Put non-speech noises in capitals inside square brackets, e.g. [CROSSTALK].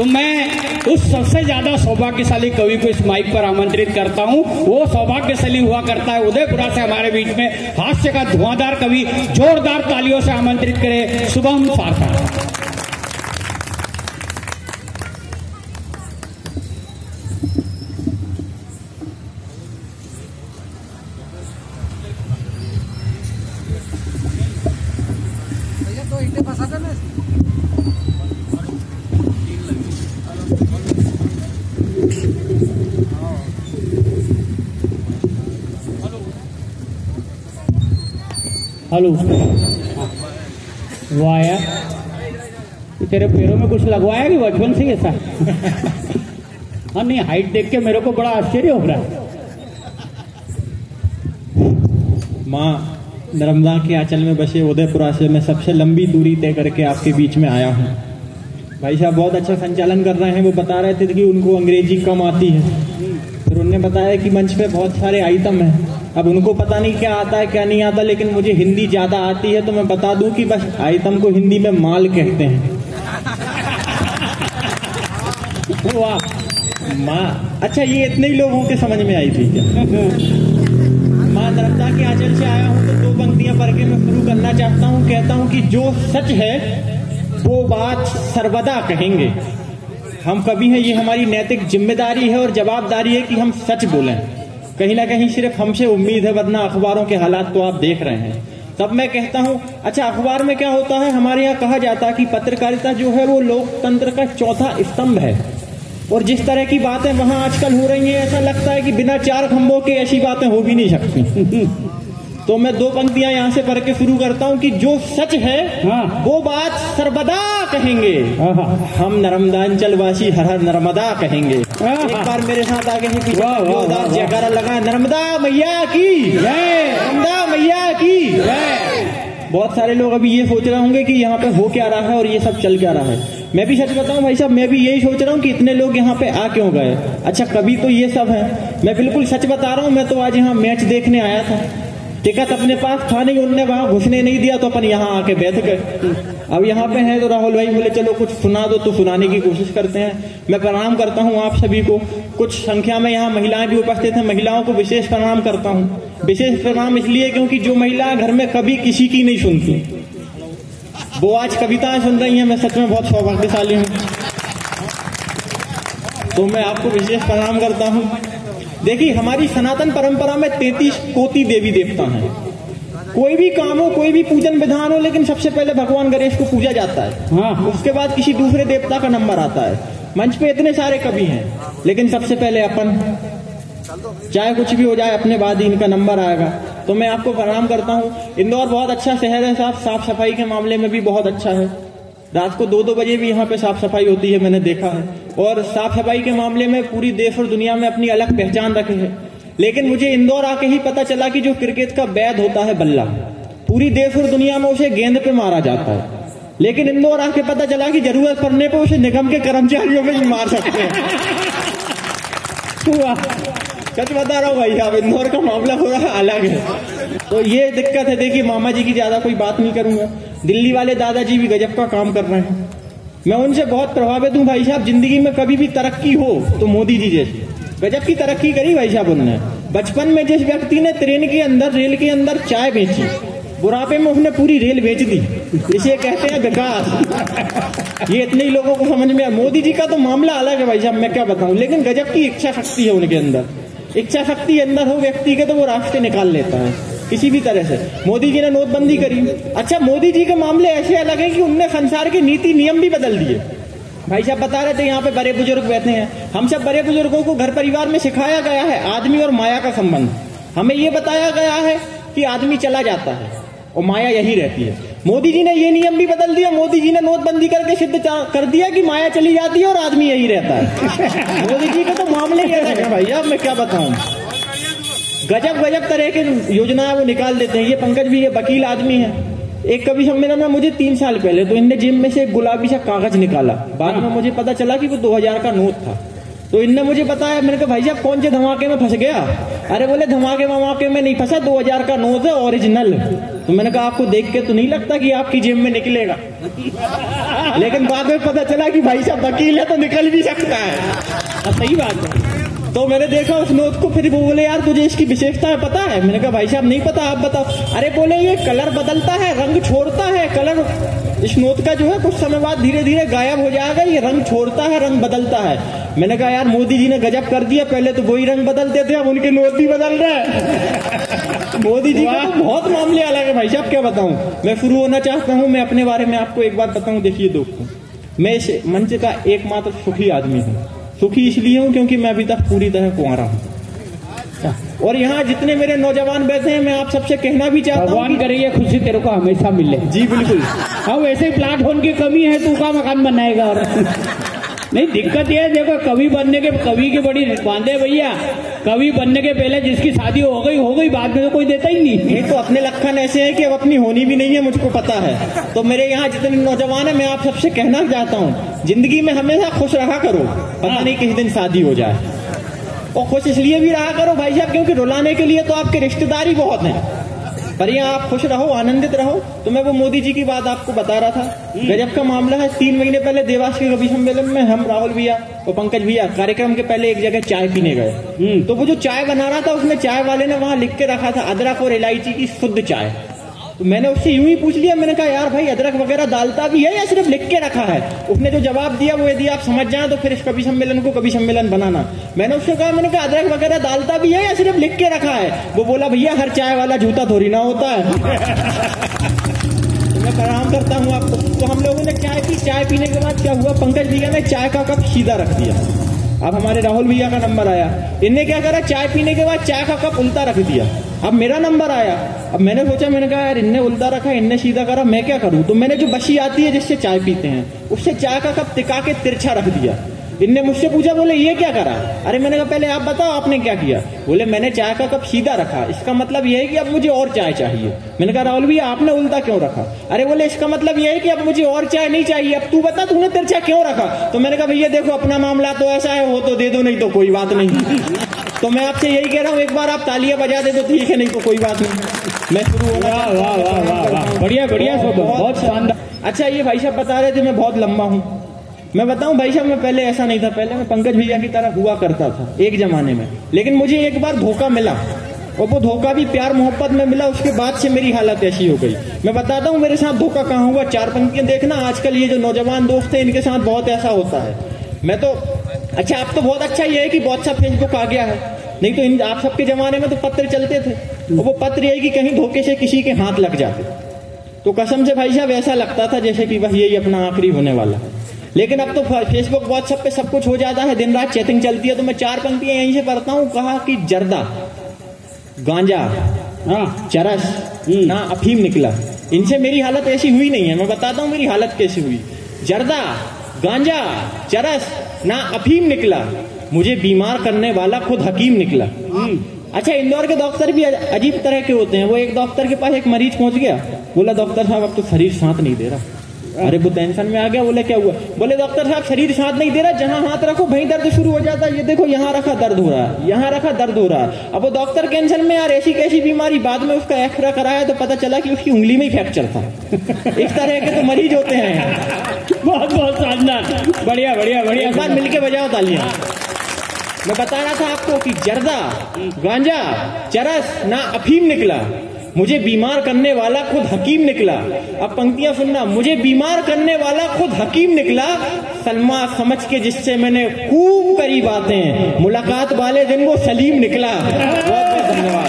तो मैं उस सबसे ज़्यादा सौभाग्यशाली कवि को इस माइक पर आमंत्रित करता हूँ। वो सौभाग्यशाली हुआ करता है उदयपुरा से हमारे बीच में हास्य का धुआंधार कवि जोरदार तालियों से आमंत्रित करे। शुभम सार्थक। हेलो। वाह तेरे पैरों में कुछ लगवाया कि बचपन से ऐसा? हाँ नहीं हाइट देख के मेरे को बड़ा आश्चर्य हो रहा है। माँ, नर्मदा के आंचल में बसे उदयपुरा से मैं सबसे लंबी दूरी तय करके आपके बीच में आया हूँ। भाई साहब, बहुत अच्छा संचालन कर रहे हैं, वो बता रहे थे कि उनको अंग्रेज़ी कम आती है। फिर उन्होंने बताया कि मंच पे बहुत सारे आइटम हैं। अब उनको पता नहीं क्या आता है, क्या नहीं आता, लेकिन मुझे हिंदी ज़्यादा आती है तो मैं बता दूँ कि बस आइटम को हिंदी में माल कहते हैं। [LAUGHS] वाह, माँ। अच्छा ये इतने ही लोगों के समझ में आई थी [LAUGHS] माँ नर्मदा के आंचल से आया हूँ तो दो पंक्तियाँ पढ़ के मैं शुरू करना चाहता हूँ, कहता हूँ कि जो सच है वो बात सर्वदा कहेंगे। हम कभी हैं, ये हमारी नैतिक ज़िम्मेदारी है और जवाबदारी है कि हम सच बोलें। कहीं ना कहीं सिर्फ़ हमसे उम्मीद है, वरना अखबारों के हालात तो आप देख रहे हैं। तब मैं कहता हूँ अच्छा अखबार में क्या होता है? हमारे यहाँ कहा जाता है कि पत्रकारिता जो है, वो लोकतंत्र का चौथा स्तंभ है। और जिस तरह की बातें वहाँ आजकल हो रही हैं, ऐसा लगता है कि बिना चार खंभों के ऐसी बातें हो भी नहीं सकती। [LAUGHS] तो मैं दो पंक्तियाँ यहाँ से पढ़ के शुरू करता हूँ कि जो सच है हाँ। वो बात सर्वदा कहेंगे। आहा। हम नर्मदांचल वासी हर हर नर्मदा कहेंगे। एक बार मेरे साथ आगे ही। जयकारा लगा नर्मदा मैया की। नर्मदा मैया की। बहुत सारे लोग अभी ये सोच रहे होंगे कि यहाँ पे हो क्या रहा है और ये सब चल क्या रहा है। मैं भी सच बताऊँ भाई साहब मैं भी यही सोच रहा हूँ कि इतने लोग यहाँ पे आ क्यों गए? अच्छा कभी तो ये सब है। मैं बिल्कुल सच बता रहा हूँ मैं तो आज यहाँ मैच देखने आया था। टिकट अपने पास था नहीं, उनने वहाँ घुसने नहीं दिया तो अपन यहाँ आके बैठ गए। अब यहाँ पे है तो राहुल भाई बोले, चलो कुछ सुना दो तो सुनाने की कोशिश करते हैं। मैं प्रणाम करता हूँ आप सभी को। कुछ संख्या में यहाँ महिलाएँ भी उपस्थित हैं, महिलाओं को विशेष प्रणाम करता हूँ। विशेष प्रणाम इसलिए क्योंकि जो महिला घर में कभी किसी की नहीं सुनती। वो आज कविताएँ सुन रही हैं, मैं सच में बहुत सौभाग्यशाली हूँ। तो मैं आपको विशेष प्रणाम करता हूँ। देखिए हमारी सनातन परंपरा में तैतीस कोटि देवी देवता हैं। कोई भी काम हो कोई भी पूजन विधान हो लेकिन सबसे पहले भगवान गणेश को पूजा जाता है। हाँ। उसके बाद किसी दूसरे देवता का नंबर आता है। मंच पे इतने सारे कवि हैं लेकिन सबसे पहले अपन। चाहे कुछ भी हो जाए अपने बाद ही इनका नंबर आएगा। तो मैं आपको प्रणाम करता हूँ। इंदौर बहुत अच्छा शहर है साहब साफ़ सफ़ाई के मामले में भी बहुत अच्छा है। रात को दो दो बजे भी यहाँ पे साफ़ सफ़ाई होती है, मैंने देखा है। और साफ़ सफ़ाई के मामले में पूरी देश और दुनिया में अपनी अलग पहचान रखे है। लेकिन मुझे इंदौर आके ही पता चला कि जो क्रिकेट का बैद होता है, बल्ला। पूरी देश और दुनिया में उसे गेंद पे मारा जाता है। लेकिन इंदौर आके पता चला कि ज़रूरत पड़ने पर उसे निगम के कर्मचारियों में भी मार सकते हैं। [LAUGHS] सच बता रहा हूँ भाई साहब इंदौर का मामला थोड़ा अलग है। तो ये दिक्कत है, देखिए मामा जी की ज़्यादा कोई बात नहीं करूँगा। दिल्ली वाले दादाजी भी गजब का काम कर रहे हैं। मैं उनसे बहुत प्रभावित हूँ भाई साहब, ज़िंदगी में कभी भी तरक्की हो तो मोदी जी जैसी। गजब की तरक्की करी भाई साहब उनने। बचपन में जिस व्यक्ति ने ट्रेन के अंदर, रेल के अंदर चाय बेची, बुढ़ापे में उसने पूरी रेल बेच दी। इसे कहते हैं विकास। ये इतने ही लोगों को समझ में आया। मोदी जी का तो मामला अलग है भाई साहब, मैं क्या बताऊँ। लेकिन गजब की इच्छा शक्ति है उनके अंदर। इच्छा शक्ति अंदर हो व्यक्ति के तो वो रास्ते निकाल लेता है किसी भी तरह से। मोदी जी ने नोटबंदी करी। अच्छा मोदी जी के मामले ऐसे अलग है कि उनने संसार के नीति नियम भी बदल दिए। भाई साहब बता रहे थे यहाँ पे बड़े बुज़ुर्ग बैठे हैं। हम सब बड़े बुज़ुर्गों को घर परिवार में सिखाया गया है आदमी और माया का संबंध। हमें ये बताया गया है कि आदमी चला जाता है और माया यही रहती है। मोदी जी ने ये नियम भी बदल दिया। मोदी जी ने नोटबंदी करके सिद्ध कर दिया कि माया चली जाती है और आदमी यही रहता है। [LAUGHS] मोदी जी के मामले ही अलग है अब मैं क्या बताऊँ? गजब गजब तरह के योजनाएँ वो निकाल देते हैं। ये पंकज भी ये वकील आदमी है। एक कवि सम्मेलन में मुझे तीन साल पहले तो इनने जिम में से एक गुलाबी सा कागज़ निकाला। बाद में मुझे पता चला कि वो दो हज़ार का नोट था। तो इनने मुझे बताया मैंने कहा भाई साहब कौन से धमाके में फंस गया? अरे बोले धमाके वमाके में नहीं फंसा दो हज़ार का नोट है ओरिजिनल तो मैंने कहा आपको देख के तो नहीं लगता कि आपकी जेब में निकलेगा? लेकिन बाद में पता चला कि भाई साहब वकील है तो निकल भी सकता है। हाँ, सही बात है। तो मैंने देखा उस नोट को फिर वो बोले यार तुझे इसकी विशेषता है पता है? मैंने कहा भाई साहब नहीं पता आप बताओ। अरे बोले ये कलर बदलता है रंग छोड़ता है कलर इस नोट का जो है कुछ समय बाद धीरे धीरे गायब हो जाएगा ये रंग छोड़ता है रंग बदलता है। मैंने कहा यार मोदी जी ने गजब कर दिया। पहले तो वही रंग बदलते थे अब उनके नोट भी बदल रहे हैं। [LAUGHS] मोदी जी का तो बहुत मामले अलग है भाई साहब क्या बताऊँ? मैं शुरू होना चाहता हूँ मैं अपने बारे में आपको एक बात बताऊँ देखिए दोस्तों मैं इस मंच का एकमात्र सुखी आदमी हूँ। सुखी इसलिए हूँ क्योंकि मैं अभी तक पूरी तरह कुंवारा हूँ। और यहाँ जितने मेरे नौजवान बैठे हैं मैं आप सबसे कहना भी चाहता हूँ भगवान करे ये खुशी तेरे को हमेशा मिले। जी बिल्कुल। हाँ वैसे ही प्लाट होने की कमी है तू का मकान बनाएगा और नहीं दिक्कत ये है देखो कवि बनने के कवि की बड़ी बांधे भैया। कवि बनने के पहले जिसकी शादी हो गई हो गई बाद में तो कोई देता ही नहीं। ये तो अपने लखन ऐसे है कि अब अपनी होनी भी नहीं है मुझको पता है। तो मेरे यहाँ जितने नौजवान है मैं आप सबसे कहना चाहता हूँ ज़िंदगी में हमेशा खुश रहा करो पता नहीं किस दिन शादी हो जाए। और खुश इसलिए भी रहा करो भाई साहब क्योंकि रुलाने के लिए तो आपके रिश्तेदार ही बहुत हैं। पर यहाँ आप खुश रहो आनंदित रहो। तो मैं वो मोदी जी की बात आपको बता रहा था। गजब का मामला है तीन महीने पहले देवास के कवि सम्मेलन में हम राहुल भैया और पंकज भैया कार्यक्रम के पहले एक जगह चाय पीने गए। तो वो जो चाय बना रहा था उसमें चाय वाले ने वहाँ लिख के रखा था अदरक और इलायची की शुद्ध चाय। तो मैंने उससे यूँ ही पूछ लिया, मैंने कहा, यार भाई, अदरक वगैरह डालता भी है या सिर्फ़ लिख के रखा है? उसने जो जवाब दिया, वो यदि आप समझ जाए तो फिर इस कवि सम्मेलन को कवि सम्मेलन बनाना। मैंने उससे कहा, मैंने कहा, अदरक वगैरह डालता भी है या सिर्फ़ लिख के रखा है? वो बोला, भैया, हर चाय वाला जूता थोड़ी ना होता है। [LAUGHS] तो मैं प्रणाम करता हूँ आपको। तो हम लोगों ने चाय पी। चाय पीने के बाद क्या हुआ? पंकज भैया ने चाय का कप सीधा रख दिया। अब हमारे राहुल भैया का नंबर आया। इनने क्या करा? चाय पीने के बाद चाय का कप उल्टा रख दिया। अब मेरा नंबर आया। अब मैंने सोचा, मैंने कहा, यार, इनने उल्टा रखा, इनने सीधा करा, मैं क्या करूँ? तो मैंने जो बशी आती है, जिससे चाय पीते हैं, उससे चाय का कप टिका के तिरछा रख दिया। इनने मुझसे पूछा, बोले, ये क्या करा? अरे, मैंने कहा, पहले आप बताओ, आपने क्या किया? बोले, मैंने चाय का कप सीधा रखा। इसका मतलब यह है कि अब मुझे और चाय चाहिए। मैंने कहा, राहुल भैया, आपने उल्टा क्यों रखा? अरे, बोले, इसका मतलब यह है कि अब मुझे और चाय नहीं चाहिए। अब तू बता, तूने तिरछा क्यों रखा? तो मैंने कहा, भैया, देखो, अपना मामला तो ऐसा है, वो तो दे दो, नहीं तो कोई बात नहीं। तो मैं आपसे यही कह रहा हूँ एक बार आप तालियाँ बजा दे तो ठीक है? नहीं तो कोई बात नहीं। मैं शुरू होना वाह वाह वाह वाह वाह। बढ़िया बढ़िया बहुत शानदार। अच्छा ये भाई साहब बता रहे थे मैं बहुत लंबा हूँ। मैं बताऊँ भाई साहब मैं पहले ऐसा नहीं था। पहले मैं पंकज भैया की तरह हुआ करता था एक जमाने में। लेकिन मुझे एक बार धोखा मिला और वो धोखा भी प्यार मोहब्बत में मिला उसके बाद से मेरी हालत ऐसी हो गई। मैं बताता हूँ मेरे साथ धोखा कहाँ हुआ? चार पंक्तियाँ देखना आजकल ये जो नौजवान दोस्त हैं इनके साथ बहुत ऐसा होता है। मैं तो अच्छा आप तो बहुत अच्छा ये है कि बहुत सा फेसबुक आ गया है। नहीं तो इन आप सबके जमाने में तो पत्र चलते थे। और वो पत्र यही कि कहीं धोखे से किसी के हाथ लग जाते। तो कसम से भाई साहब ऐसा लगता था जैसे कि बस यही अपना आखिरी होने वाला लेकिन अब तो फेसबुक व्हाट्सएप पे सब कुछ हो जाता है। दिन रात चैटिंग चलती है। तो मैं चार पंक्तियाँ यहीं से पढ़ता हूँ। कहा कि जर्दा गांजा हाँ। चरस ना अफीम निकला। इनसे मेरी हालत ऐसी हुई नहीं है। मैं बताता हूँ मेरी हालत कैसी हुई। जर्दा गांजा चरस ना अफीम निकला। मुझे बीमार करने वाला खुद हकीम निकला। अच्छा इंदौर के डॉक्टर भी अजीब तरह के होते हैं। वो एक डॉक्टर के पास एक मरीज़ पहुँच गया। बोला डॉक्टर साहब अब तो शरीर साथ नहीं दे रहा। अरे वो टेंशन में आ गया। बोले क्या हुआ? बोले डॉक्टर साहब शरीर साथ नहीं दे रहा। जहाँ हाथ रखो वहीं दर्द शुरू हो जाता है। ये देखो यहाँ रखा दर्द हो रहा है। यहाँ रखा दर्द हो रहा है। अब वो डॉक्टर टेंशन में यार ऐसी कैसी बीमारी? बाद में उसका एक्सरा कराया तो पता चला कि उसकी उंगली में ही फ्रैक्चर था। [LAUGHS] इस तरह के तो मरीज़ होते हैं। बहुत बहुत शानदार बढ़िया बढ़िया बढ़िया। बार मिलके बजाओ तालियाँ। मैं बता रहा था आपको कि जर्दा, गांजा, चरस ना अफीम निकला। मुझे बीमार करने वाला खुद हकीम निकला। अब पंक्तियाँ सुनना। मुझे बीमार करने वाला खुद हकीम निकला। सलमा समझ के जिससे मैंने खूब करी बातें। मुलाकात वाले दिन वो सलीम निकला। बहुत बहुत धन्यवाद।